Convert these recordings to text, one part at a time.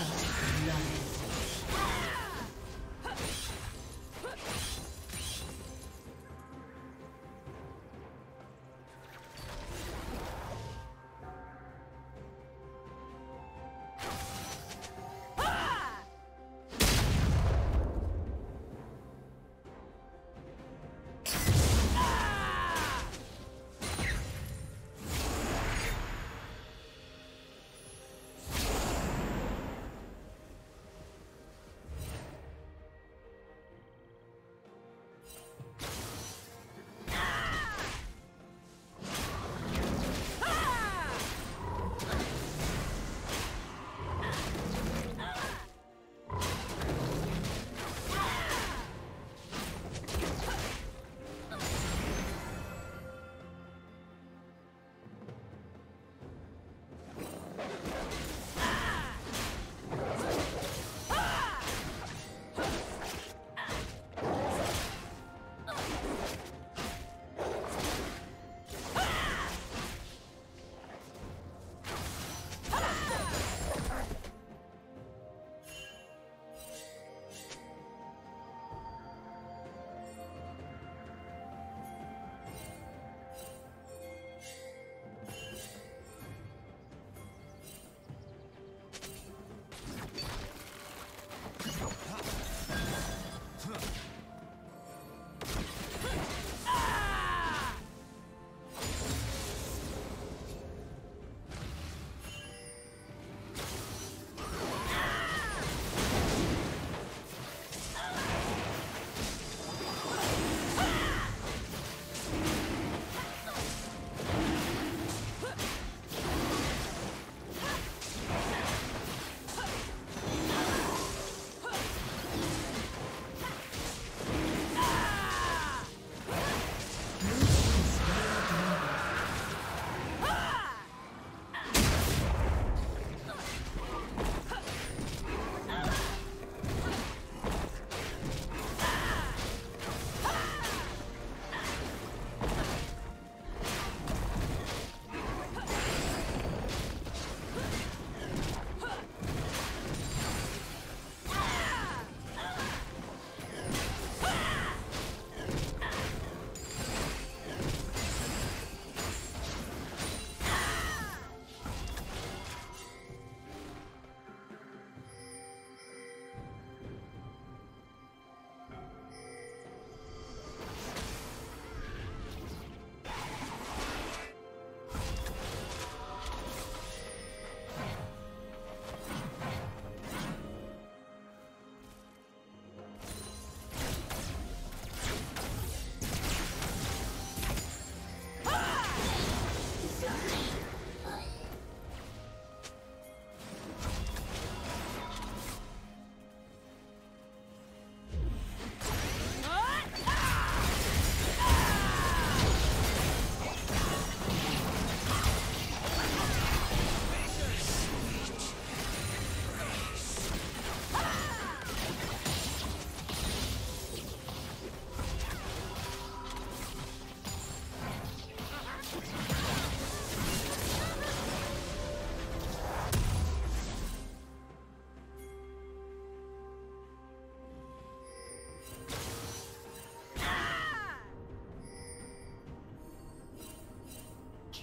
First.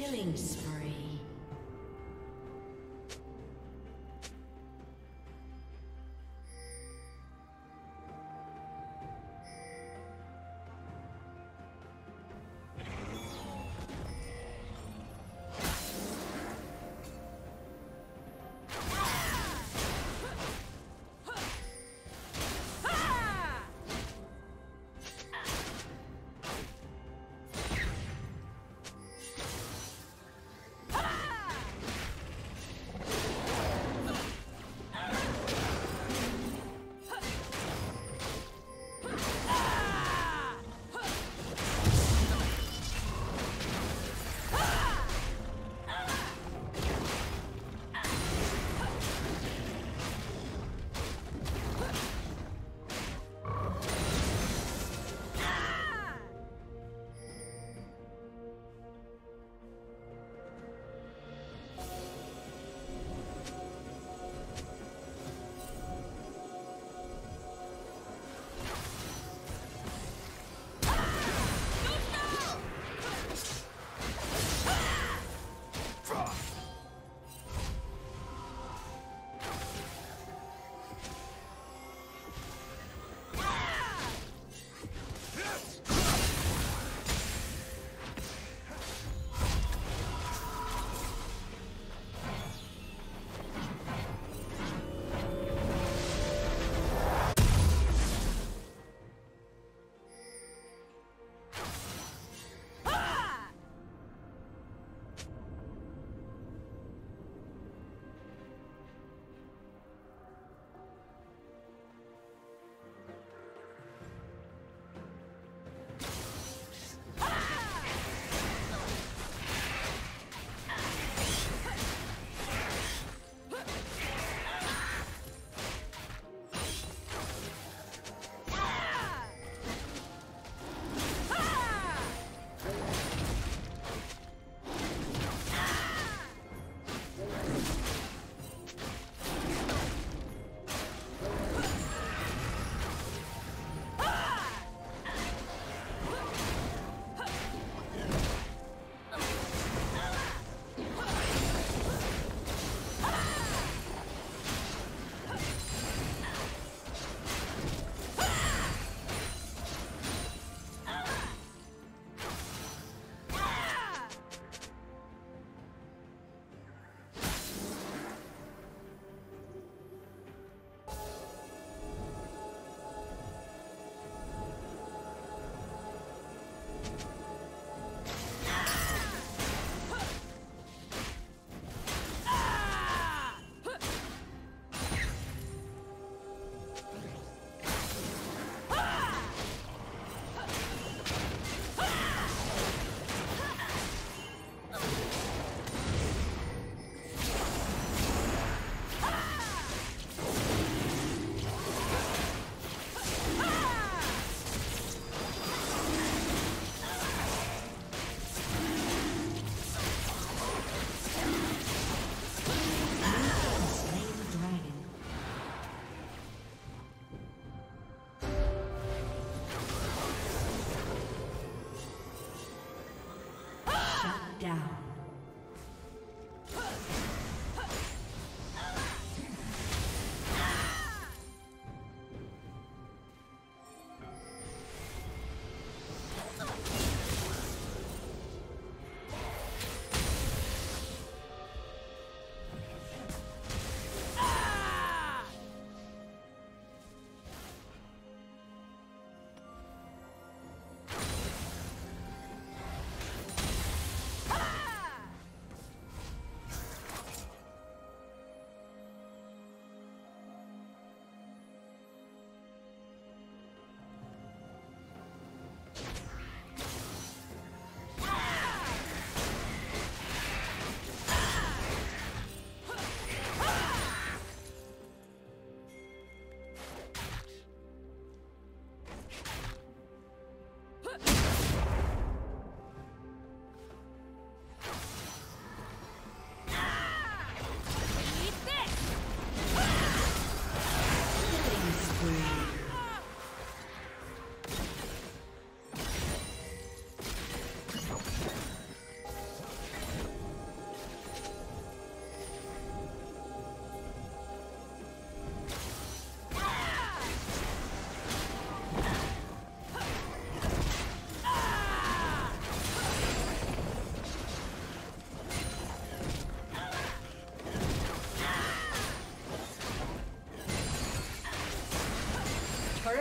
Killing spree.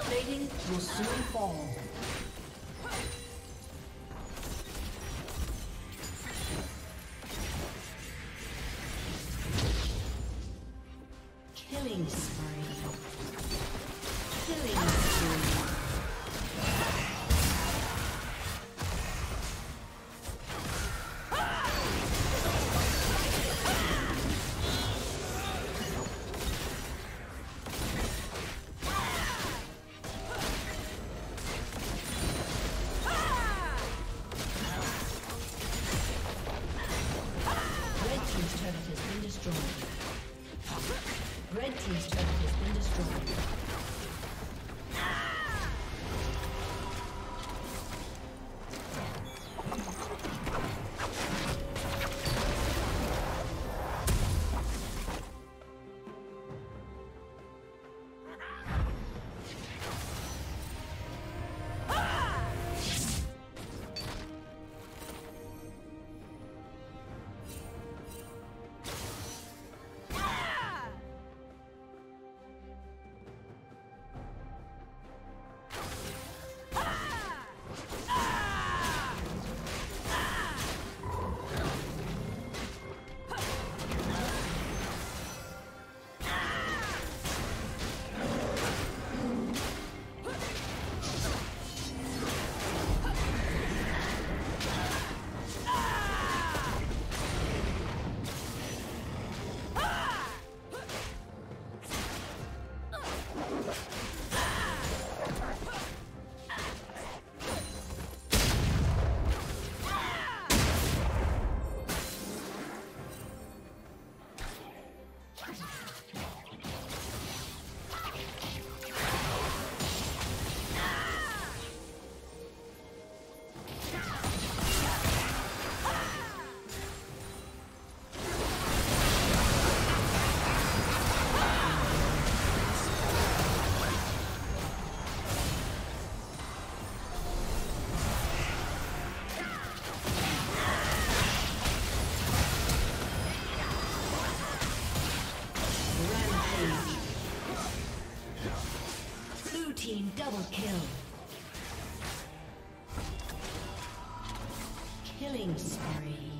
Plating will soon fall. Killing Killing spree.